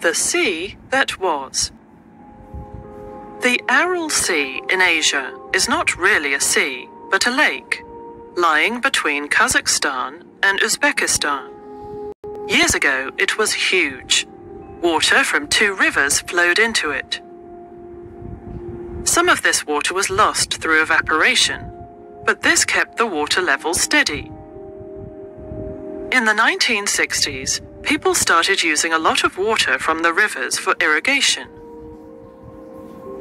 The Sea That Was. The Aral Sea in Asia is not really a sea, but a lake, lying between Kazakhstan and Uzbekistan. Years ago, it was huge. Water from two rivers flowed into it. Some of this water was lost through evaporation, but this kept the water level steady. In the 1960s, people started using a lot of water from the rivers for irrigation.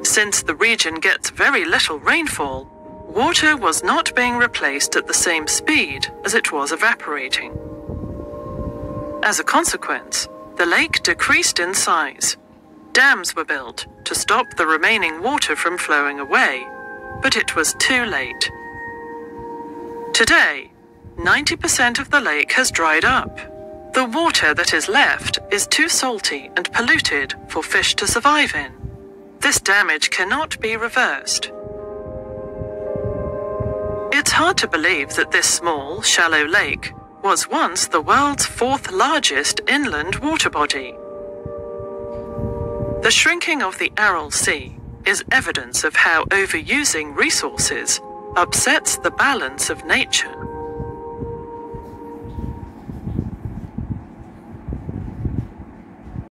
Since the region gets very little rainfall, water was not being replaced at the same speed as it was evaporating. As a consequence, the lake decreased in size. Dams were built to stop the remaining water from flowing away, but it was too late. Today, 90% of the lake has dried up. The water that is left is too salty and polluted for fish to survive in. This damage cannot be reversed. It's hard to believe that this small, shallow lake was once the world's fourth largest inland water body. The shrinking of the Aral Sea is evidence of how overusing resources upsets the balance of nature.